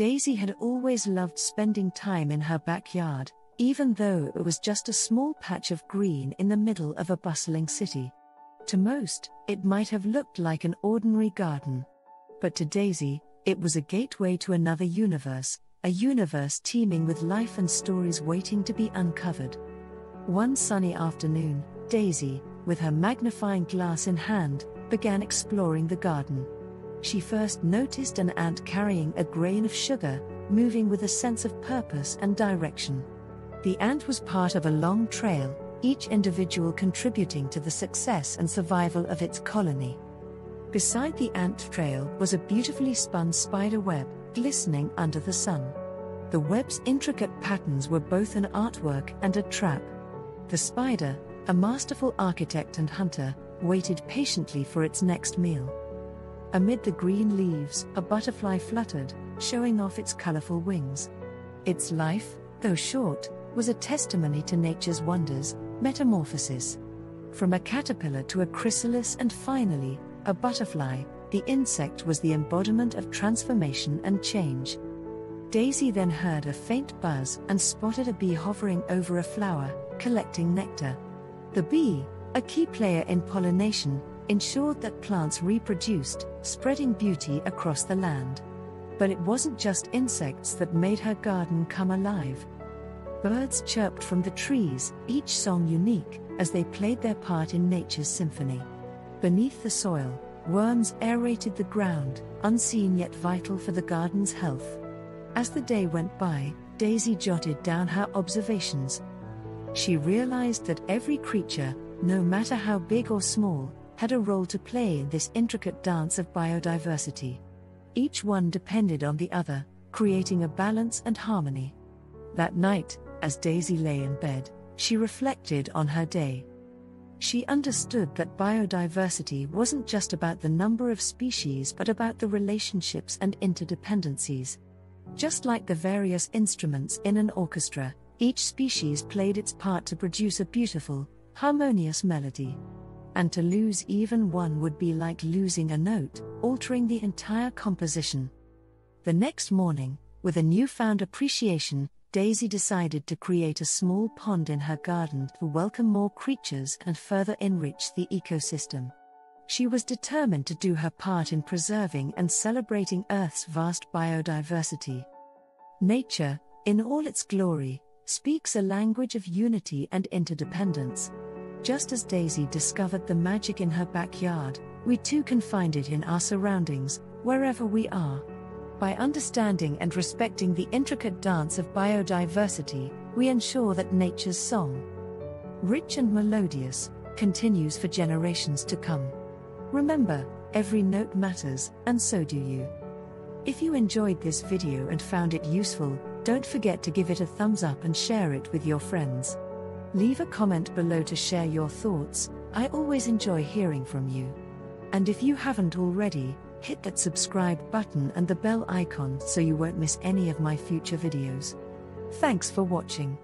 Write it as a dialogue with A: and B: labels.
A: Daisy had always loved spending time in her backyard, even though it was just a small patch of green in the middle of a bustling city. To most, it might have looked like an ordinary garden. But to Daisy, it was a gateway to another universe, a universe teeming with life and stories waiting to be uncovered. One sunny afternoon, Daisy, with her magnifying glass in hand, began exploring the garden. She first noticed an ant carrying a grain of sugar, moving with a sense of purpose and direction. The ant was part of a long trail, each individual contributing to the success and survival of its colony. Beside the ant trail was a beautifully spun spider web, glistening under the sun. The web's intricate patterns were both an artwork and a trap. The spider, a masterful architect and hunter, waited patiently for its next meal. Amid the green leaves, a butterfly fluttered, showing off its colorful wings. Its life, though short, was a testimony to nature's wonders, metamorphosis. From a caterpillar to a chrysalis and finally, a butterfly, the insect was the embodiment of transformation and change. Daisy then heard a faint buzz and spotted a bee hovering over a flower, collecting nectar. The bee, a key player in pollination, ensured that plants reproduced, spreading beauty across the land. But it wasn't just insects that made her garden come alive. Birds chirped from the trees, each song unique, as they played their part in nature's symphony. Beneath the soil, worms aerated the ground, unseen yet vital for the garden's health. As the day went by, Daisy jotted down her observations. She realized that every creature, no matter how big or small, had a role to play in this intricate dance of biodiversity. Each one depended on the other, creating a balance and harmony. That night, as Daisy lay in bed, she reflected on her day. She understood that biodiversity wasn't just about the number of species but about the relationships and interdependencies. Just like the various instruments in an orchestra, each species played its part to produce a beautiful, harmonious melody. And to lose even one would be like losing a note, altering the entire composition. The next morning, with a newfound appreciation, Daisy decided to create a small pond in her garden to welcome more creatures and further enrich the ecosystem. She was determined to do her part in preserving and celebrating Earth's vast biodiversity. Nature, in all its glory, speaks a language of unity and interdependence. Just as Daisy discovered the magic in her backyard, we too can find it in our surroundings, wherever we are. By understanding and respecting the intricate dance of biodiversity, we ensure that nature's song, rich and melodious, continues for generations to come. Remember, every note matters, and so do you. If you enjoyed this video and found it useful, don't forget to give it a thumbs up and share it with your friends. Leave a comment below to share your thoughts, I always enjoy hearing from you. And if you haven't already, hit that subscribe button and the bell icon so you won't miss any of my future videos. Thanks for watching.